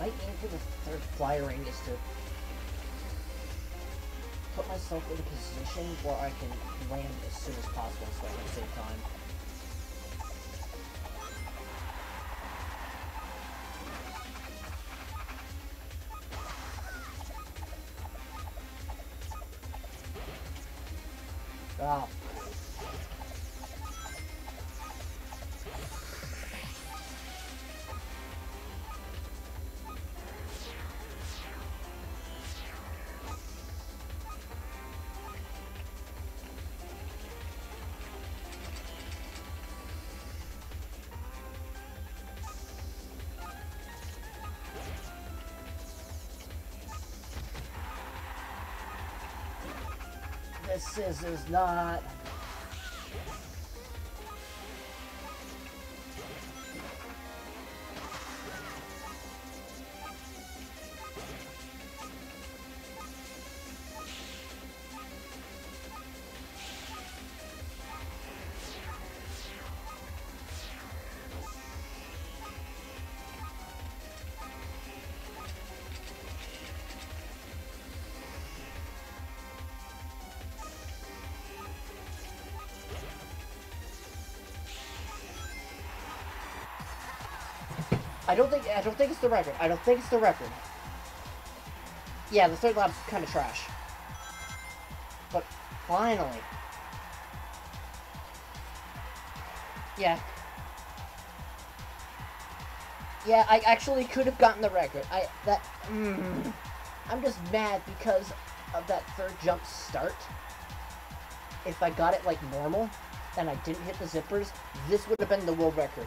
My aim for the third fly ring is to put myself in a position where I can land as soon as possible so I can save time. Ah, is not... I don't think I don't think it's the record. I don't think it's the record. Yeah, the third lap's kind of trash. But finally. Yeah. Yeah, I actually could have gotten the record. I that mm, I'm just mad because of that third jump start. If I got it like normal and I didn't hit the zippers, this would have been the world record.